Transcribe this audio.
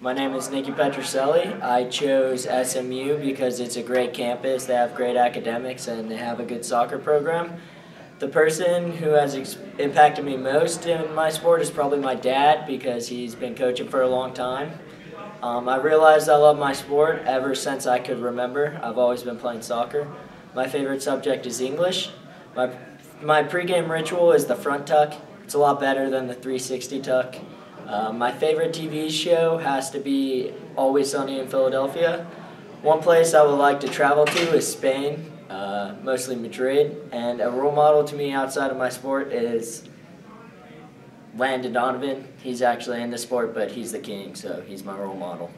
My name is Nicky Petrucelli. I chose SMU because it's a great campus, they have great academics, and they have a good soccer program. The person who has impacted me most in my sport is probably my dad because he's been coaching for a long time. Um, I realized I love my sport ever since I could remember. I've always been playing soccer. My favorite subject is English. My, my pregame ritual is the front tuck. It's a lot better than the 360 tuck. Uh, my favorite TV show has to be Always Sunny in Philadelphia. One place I would like to travel to is Spain, uh, mostly Madrid. And a role model to me outside of my sport is Landon Donovan. He's actually in the sport, but he's the king, so he's my role model.